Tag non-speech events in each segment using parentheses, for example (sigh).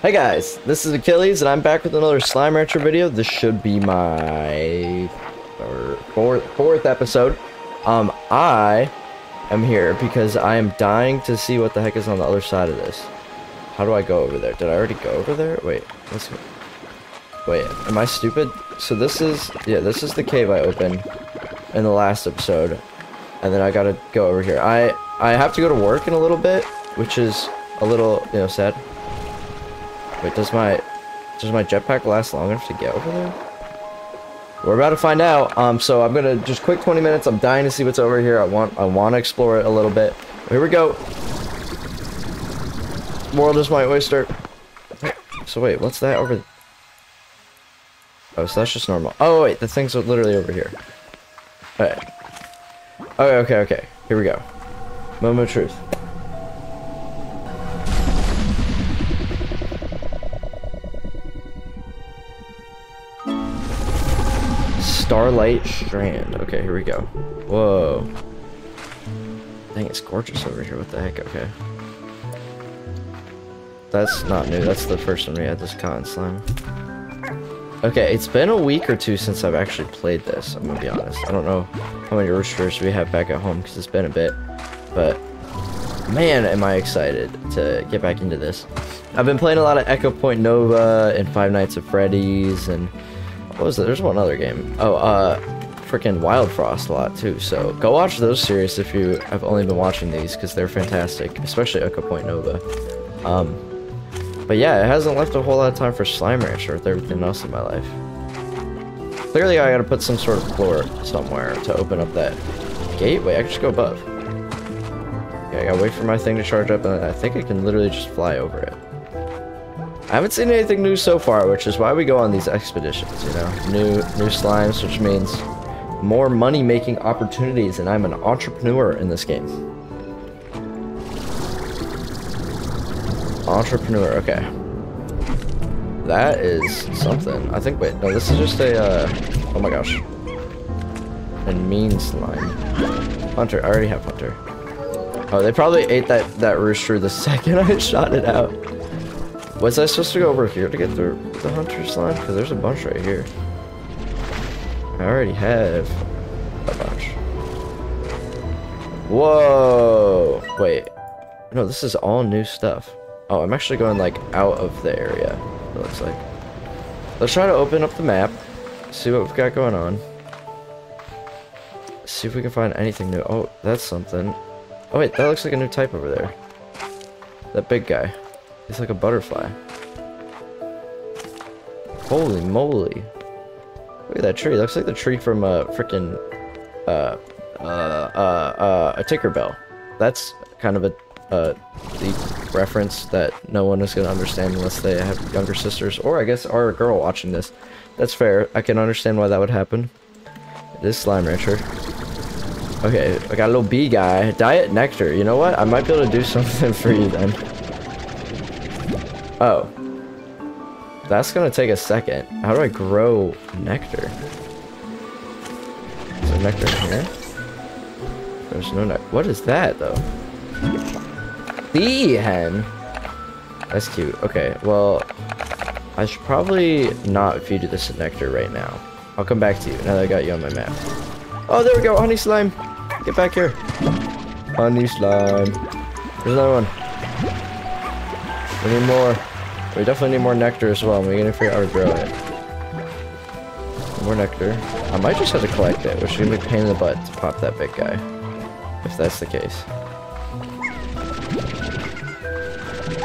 Hey guys, this is Achilles and I'm back with another Slime Rancher video. This should be my third, fourth, fourth episode. Um, I am here because I am dying to see what the heck is on the other side of this. How do I go over there? Did I already go over there? Wait, let's. Wait, am I stupid? So this is, yeah, this is the cave I opened in the last episode. And then I gotta go over here. I, I have to go to work in a little bit, which is a little, you know, sad. Wait, does my does my jetpack last long enough to get over there? We're about to find out. Um, so I'm gonna just quick 20 minutes. I'm dying to see what's over here. I want I want to explore it a little bit. Here we go. World is my oyster. So wait, what's that over? Oh, so that's just normal. Oh wait, the things are literally over here. Alright. Okay, okay, okay. Here we go. Moment of truth. Starlight Strand. Okay, here we go. Whoa. Dang, it's gorgeous over here. What the heck? Okay. That's not new. That's the first one we had this cotton slime. Okay, it's been a week or two since I've actually played this. I'm gonna be honest. I don't know how many roosters we have back at home because it's been a bit. But man, am I excited to get back into this. I've been playing a lot of Echo Point Nova and Five Nights at Freddy's and what was it? There's one other game. Oh, uh, freaking Wild Frost a lot too. So go watch those series if you have only been watching these because they're fantastic, especially Echo Point Nova. Um, but yeah, it hasn't left a whole lot of time for Slime Rancher with everything else in my life. Clearly, I gotta put some sort of floor somewhere to open up that gate. Wait, I can just go above. Yeah, I gotta wait for my thing to charge up, and I think I can literally just fly over it. I haven't seen anything new so far, which is why we go on these expeditions, you know? New new slimes, which means more money-making opportunities, and I'm an entrepreneur in this game. Entrepreneur, okay. That is something. I think, wait, no, this is just a, uh, oh my gosh. And mean slime. Hunter, I already have Hunter. Oh, they probably ate that, that rooster the (laughs) second I shot it out. Was I supposed to go over here to get the, the hunter slime? Because there's a bunch right here. I already have a bunch. Whoa! Wait. No, this is all new stuff. Oh, I'm actually going, like, out of the area, it looks like. Let's try to open up the map. See what we've got going on. See if we can find anything new. Oh, that's something. Oh, wait, that looks like a new type over there. That big guy. It's like a butterfly. Holy moly. Look at that tree. It looks like the tree from a uh, freaking uh, uh, uh, uh, a Tinkerbell. That's kind of a uh, deep reference that no one is going to understand unless they have younger sisters, or I guess are a girl watching this. That's fair. I can understand why that would happen. This Slime Rancher. Okay, I got a little bee guy. Diet Nectar. You know what? I might be able to do (laughs) something for you then. Oh. That's gonna take a second. How do I grow nectar? Is there nectar here? There's no nectar. What is that, though? Bee hen? That's cute. Okay, well, I should probably not feed you this nectar right now. I'll come back to you now that I got you on my map. Oh, there we go. Honey slime. Get back here. Honey slime. There's another one. We need more. We definitely need more nectar as well. We're gonna figure out how to grow it. More nectar. I might just have to collect it, which is gonna be a pain in the butt to pop that big guy. If that's the case.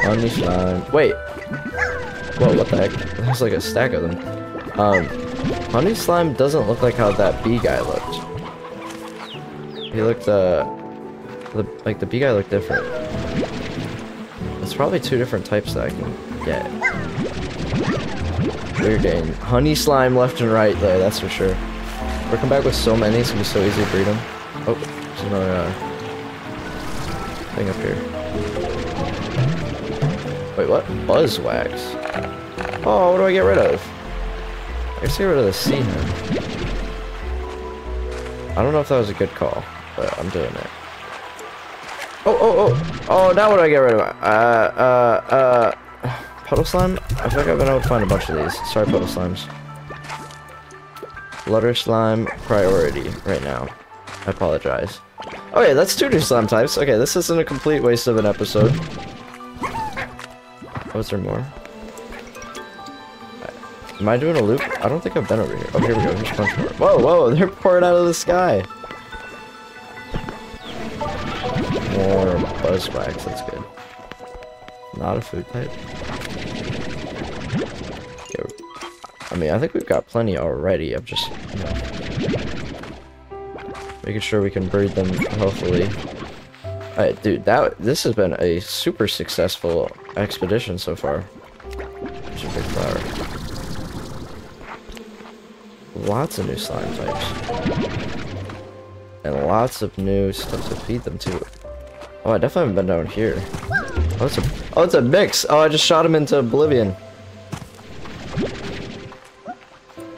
Honey slime. Wait. Whoa, what the heck? There's like a stack of them. Um, honey slime doesn't look like how that bee guy looked. He looked, uh, the, like the bee guy looked different. It's probably two different types that I can get. We're getting honey slime left and right though, that's for sure. We're coming back with so many, it's gonna be so easy to breed them. Oh, there's another uh, thing up here. Wait, what? Buzzwax. Oh, what do I get rid of? I guess get rid of the sea hen. I don't know if that was a good call, but I'm doing it. Oh, oh, oh! Oh, now what do I get rid of? Uh, uh, uh... Puddle slime? I feel like I've been able to find a bunch of these. Sorry, puddle slimes. Flutter slime priority right now. I apologize. Oh yeah, that's two new slime types. Okay, this isn't a complete waste of an episode. Was there more? Am I doing a loop? I don't think I've been over here. Oh, here we go. Here's a bunch more. Whoa, whoa, they're pouring out of the sky. Buzzwax, that's good. Not a food type. I mean, I think we've got plenty already. I'm just, you know, making sure we can breed them, hopefully. Alright, dude, that this has been a super successful expedition so far. A big flower. Lots of new slime types. And lots of new stuff to feed them too. Oh, I definitely haven't been down here. Oh, it's a, oh, it's a mix. Oh, I just shot him into oblivion.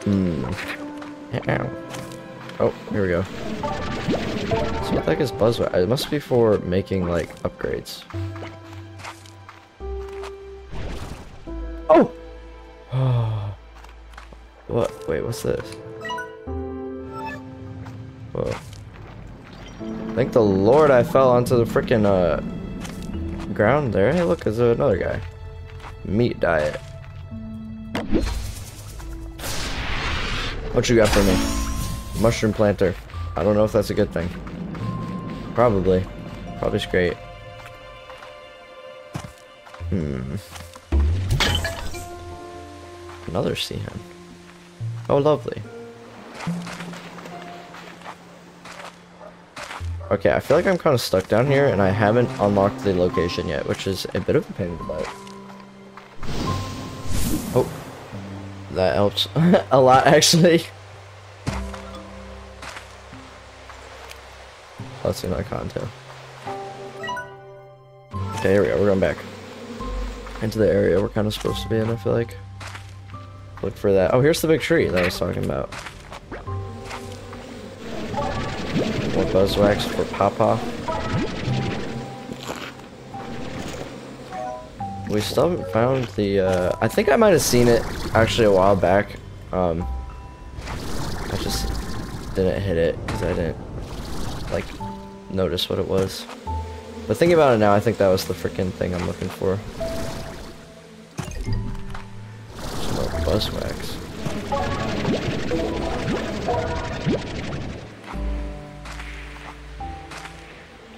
Hmm. Oh, here we go. So what the heck is Buzzwax? It must be for making, like, upgrades. Oh! (sighs) what? Wait, what's this? Whoa. Thank the Lord I fell onto the freaking uh, ground there. Hey, look, there's another guy. Meat diet. What you got for me? Mushroom planter. I don't know if that's a good thing. Probably. Probably great. Hmm. Another sea hen. Oh, lovely. Okay, I feel like I'm kind of stuck down here, and I haven't unlocked the location yet, which is a bit of a pain in the butt. Oh. That helps (laughs) a lot, actually. Let's see my content. Okay, here we go. We're going back into the area we're kind of supposed to be in, I feel like. Look for that. Oh, here's the big tree that I was talking about. Buzzwax for Papa. We still haven't found the, uh, I think I might have seen it actually a while back. Um, I just didn't hit it because I didn't, like, notice what it was. But thinking about it now, I think that was the freaking thing I'm looking for. Some more buzzwax.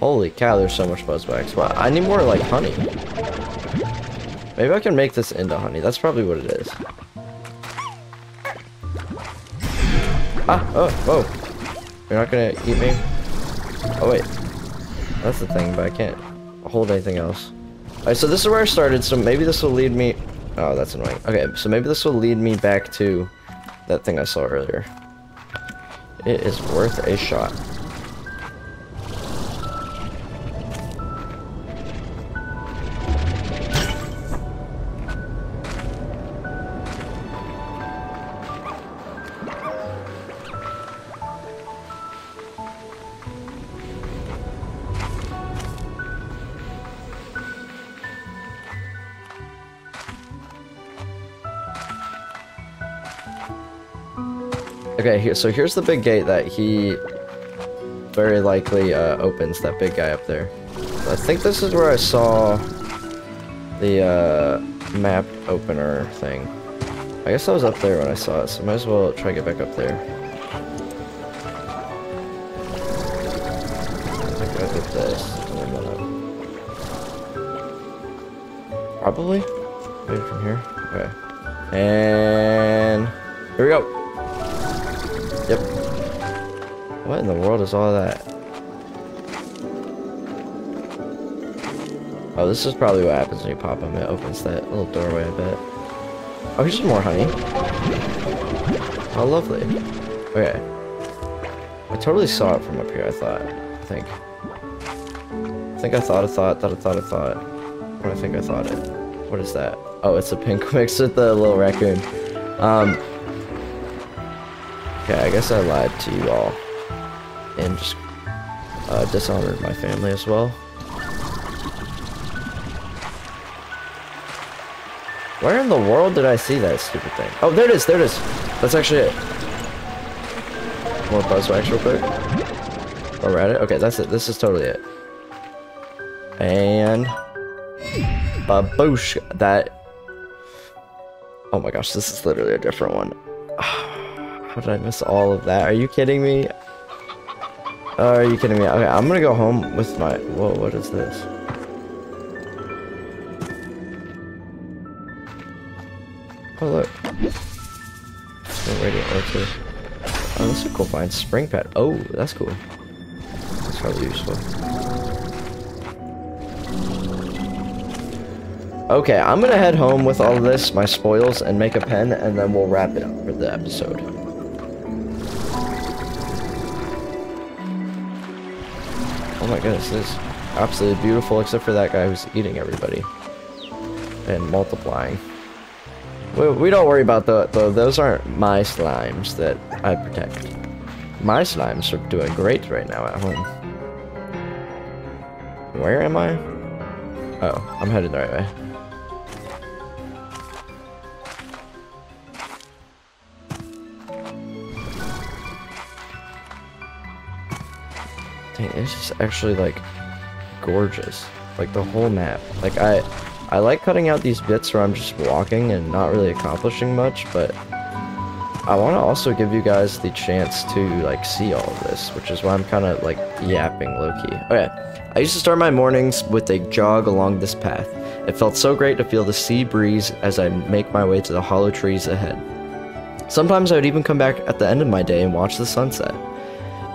Holy cow, there's so much buzzwax. Wow, I need more, like, honey. Maybe I can make this into honey. That's probably what it is. Ah, oh, whoa. You're not gonna eat me? Oh, wait. That's the thing, but I can't hold anything else. Alright, so this is where I started, so maybe this will lead me... Oh, that's annoying. Okay, so maybe this will lead me back to that thing I saw earlier. It is worth a shot. Okay, here, so here's the big gate that he very likely uh, opens, that big guy up there. I think this is where I saw the uh, map opener thing. I guess I was up there when I saw it, so might as well try to get back up there. I think I did this. Probably? Maybe from here? Okay. And... Here we go! In the world is all that? Oh, this is probably what happens when you pop them. It opens that little doorway, a bit. Oh, here's more honey. Oh, lovely. Okay. I totally saw it from up here, I thought. I think. I think I thought I thought that I thought I thought. Or I think I thought it. What is that? Oh, it's a pink (laughs) mix with the little raccoon. Um, Okay, I guess I lied to you all. And just uh, dishonored my family as well. Where in the world did I see that stupid thing? Oh, there it is, there it is. That's actually it. More buzzwax real quick. Oh, we're at it? Okay, that's it. This is totally it. And... Baboosh. That... Oh my gosh, this is literally a different one. (sighs) How did I miss all of that? Are you kidding me? Oh, are you kidding me? Okay, I'm gonna go home with my... Whoa, what is this? Oh, look. radiant R2. Oh, oh that's a cool find. Spring pad. Oh, that's cool. That's probably useful. Okay, I'm gonna head home with all this, my spoils, and make a pen, and then we'll wrap it up for the episode. Oh my goodness, this is absolutely beautiful, except for that guy who's eating everybody. And multiplying. We, we don't worry about the, the, those aren't my slimes that I protect. My slimes are doing great right now at home. Where am I? Oh, I'm headed the right way. It's just actually like gorgeous. Like the whole map. Like I I like cutting out these bits where I'm just walking and not really accomplishing much, but I want to also give you guys the chance to like see all of this, which is why I'm kind of like yapping low-key. Okay, I used to start my mornings with a jog along this path. It felt so great to feel the sea breeze as I make my way to the hollow trees ahead. Sometimes I would even come back at the end of my day and watch the sunset.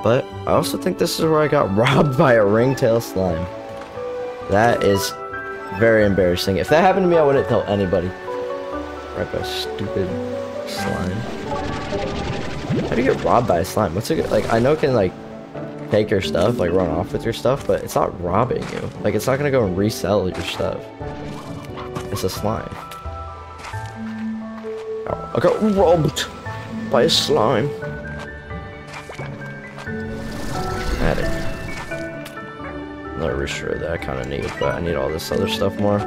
But I also think this is where I got (laughs) robbed by a ringtail slime. That is very embarrassing. If that happened to me, I wouldn't tell anybody. Right by stupid slime. How do you get robbed by a slime? What's it like? I know it can like take your stuff, like run off with your stuff, but it's not robbing you. Like it's not gonna go and resell your stuff. It's a slime. Oh, I got robbed by a slime. Rooster that I kind of need, but I need all this other stuff more.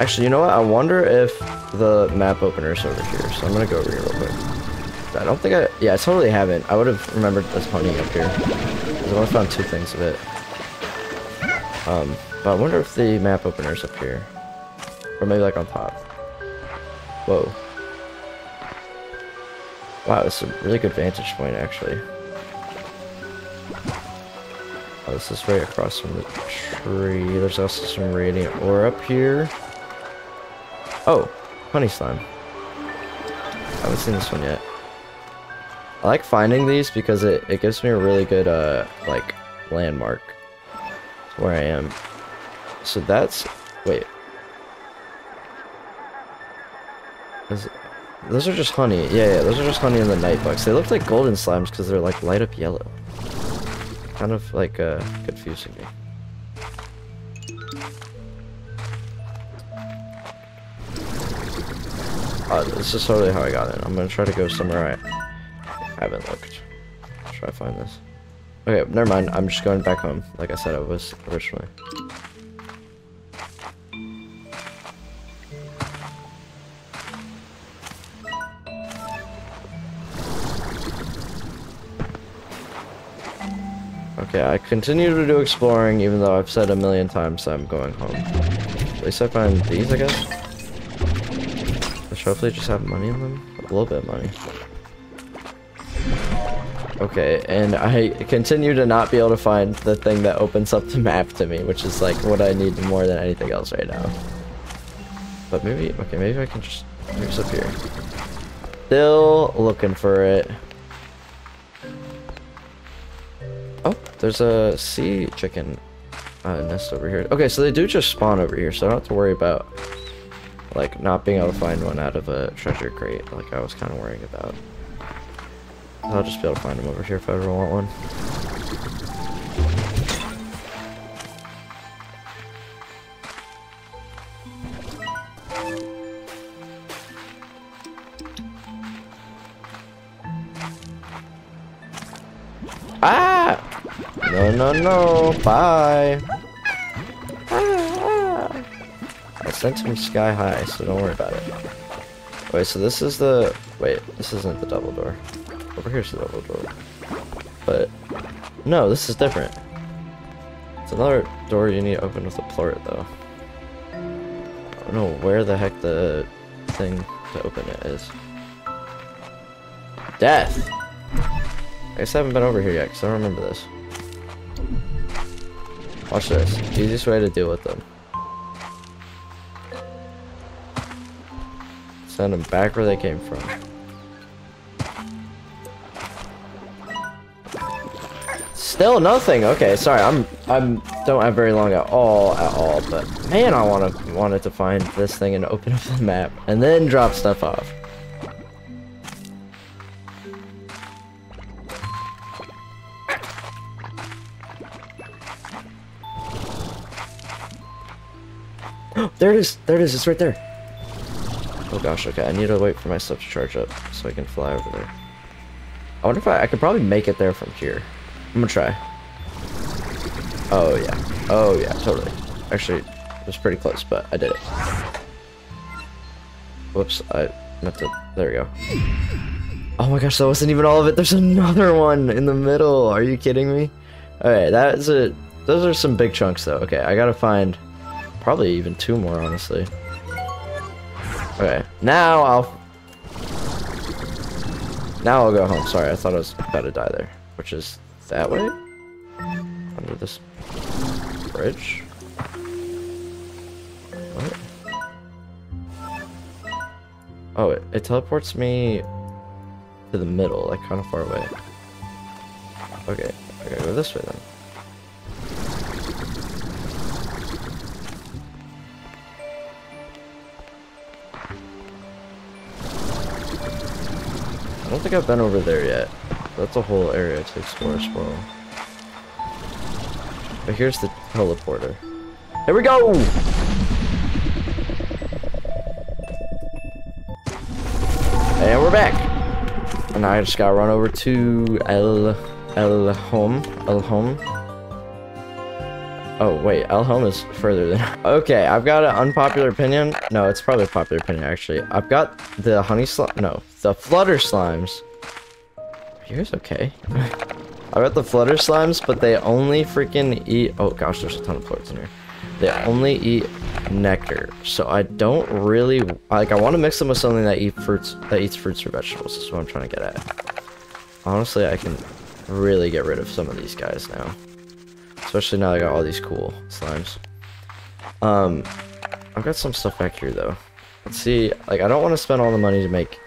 Actually, you know what? I wonder if the map opener is over here, so I'm gonna go over here real quick. I don't think I... Yeah, I totally haven't. I would have remembered this honey up here. Because I only found two things of it. Um, but I wonder if the map opener is up here. Or maybe like on top. Whoa. Wow, this is a really good vantage point, actually. Oh, this is right across from the tree. There's also some radiant ore up here. Oh, honey slime. I haven't seen this one yet. I like finding these because it, it gives me a really good, uh, like, landmark where I am. So that's... Wait. Is, those are just honey. Yeah, yeah, those are just honey in the night bugs. They look like golden slimes because they're, like, light up yellow kind of like uh, confusing me. Uh, this is totally how I got in. I'm gonna try to go somewhere I haven't looked. Try to find this. Okay, never mind. I'm just going back home, like I said I was originally. Okay, I continue to do exploring, even though I've said a million times I'm going home. At least I find these, I guess. Which hopefully just have money in them. A little bit of money. Okay, and I continue to not be able to find the thing that opens up the map to me, which is like what I need more than anything else right now. But maybe, okay, maybe I can just, maybe up here. Still looking for it. There's a sea chicken uh, nest over here. Okay, so they do just spawn over here, so I don't have to worry about like not being able to find one out of a treasure crate like I was kind of worrying about. I'll just be able to find them over here if I ever want one. Ah! No, no, no. Bye. I sent him sky high, so don't worry about it. Wait, so this is the... Wait, this isn't the double door. Over here's the double door. But... No, this is different. It's another door you need to open with a plort, though. I don't know where the heck the thing to open it is. Death! I guess I haven't been over here yet, because I don't remember this. Watch this. Easiest way to deal with them. Send them back where they came from. Still nothing. Okay, sorry. I'm I'm don't have very long at all at all, but man, I want to wanted to find this thing and open up the map and then drop stuff off. There it is. There it is. It's right there. Oh gosh, okay. I need to wait for my stuff to charge up so I can fly over there. I wonder if I, I could probably make it there from here. I'm gonna try. Oh yeah. Oh yeah, totally. Actually, it was pretty close, but I did it. Whoops, I meant to, there we go. Oh my gosh, that wasn't even all of it. There's another one in the middle. Are you kidding me? Alright, that is a, those are some big chunks though. Okay, I gotta find probably even two more, honestly. Okay, now I'll... Now I'll go home. Sorry, I thought I was about to die there. Which is that way? Under this bridge? What? Oh, it, it teleports me to the middle, like kind of far away. Okay, I gotta go this way then. Don't think I've been over there yet. That's a whole area to explore as well. But here's the teleporter. Here we go! And we're back! And I just gotta run over to El... El Home. El Home. Oh, wait, El Home is further than... (laughs) Okay, I've got an unpopular opinion. No, it's probably a popular opinion, actually. I've got the honey slime... No, the flutter slimes. Are you okay? (laughs) I got the flutter slimes, but they only freaking eat... Oh gosh, there's a ton of plorts in here. They only eat nectar, so I don't really... Like, I want to mix them with something that eat fruits, that eats fruits or vegetables. Is what I'm trying to get at. Honestly, I can really get rid of some of these guys now. Especially now I got all these cool slimes. Um, I've got some stuff back here, though. Let's see. Like, I don't want to spend all the money to make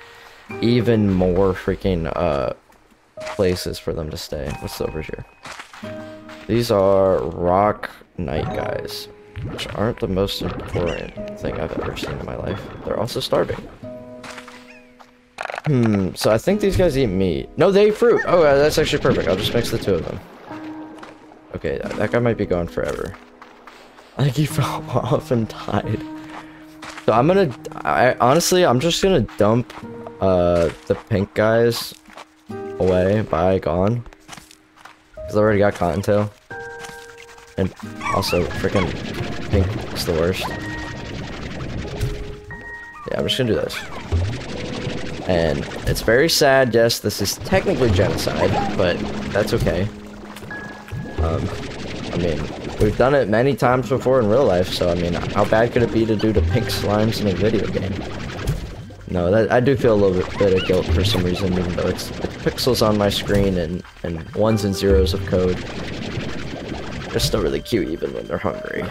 even more freaking uh, places for them to stay. What's over here? These are rock night guys, which aren't the most important thing I've ever seen in my life. They're also starving. Hmm, so I think these guys eat meat. No, they eat fruit! Oh, that's actually perfect. I'll just mix the two of them. Okay, that guy might be gone forever. (laughs) I think he fell (laughs) off and died. So I'm gonna, I honestly, I'm just gonna dump uh, the pink guys away by gone. Because I already got Cottontail. And also, freaking pink is the worst. Yeah, I'm just gonna do this. And it's very sad, yes, this is technically genocide, but that's okay. Um, I mean, we've done it many times before in real life, so I mean, how bad could it be to do the pink slimes in a video game? No, that, I do feel a little bit, of guilt for some reason, even though it's, it's pixels on my screen and, and ones and zeros of code. They're still really cute even when they're hungry.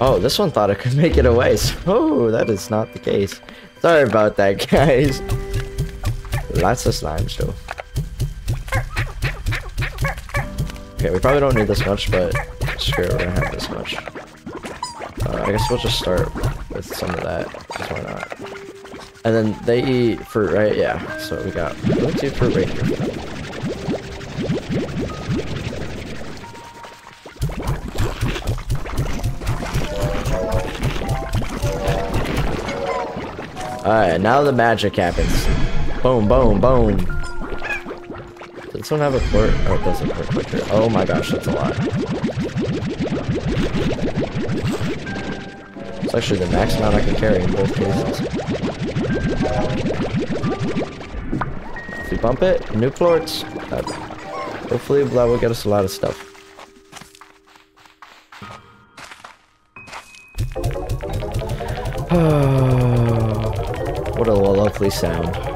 Oh, this one thought I could (laughs) make it away. So, oh, that is not the case. Sorry about that, (laughs) guys. Lots of slimes, though. Okay, we probably don't need this much, but screw it, we're gonna have this much. Uh, I guess we'll just start with some of that, because why not? And then they eat fruit, right? Yeah, so we got two fruit right here. Alright, now the magic happens. Boom, boom, boom. This one have a port? Oh, it doesn't port. Oh my gosh, that's a lot. It's actually the max amount I can carry in both cases. If we bump it, new plorts. Hopefully that will get us a lot of stuff. (sighs) what a lovely sound.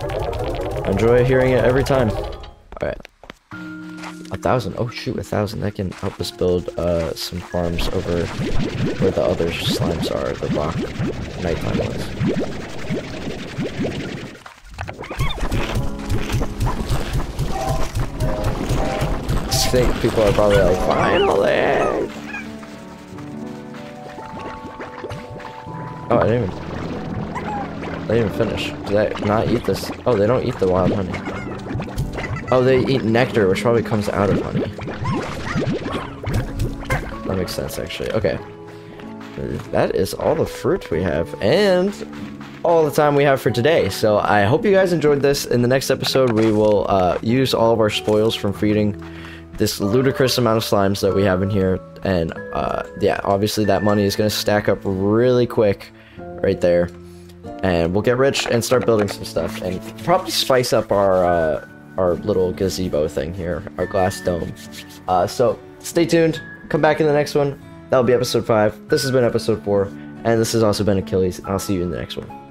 I enjoy hearing it every time. Alright. A thousand. Oh shoot, a thousand. That can help us build uh, some farms over where the other slimes are, the rock nighttime ones. I think people are probably like, finally! Oh, I didn't even... They didn't finish. Do they not eat this? Oh, they don't eat the wild honey. Oh, they eat nectar, which probably comes out of honey. That makes sense, actually. Okay. That is all the fruit we have, and all the time we have for today. So I hope you guys enjoyed this. In the next episode, we will uh, use all of our spoils from feeding this ludicrous amount of slimes that we have in here. And uh, yeah, obviously that money is going to stack up really quick right there and we'll get rich and start building some stuff and probably spice up our uh, our little gazebo thing here, our glass dome. Uh, so stay tuned. Come back in the next one. That'll be episode five. This has been episode four, and this has also been Achilles. I'll see you in the next one.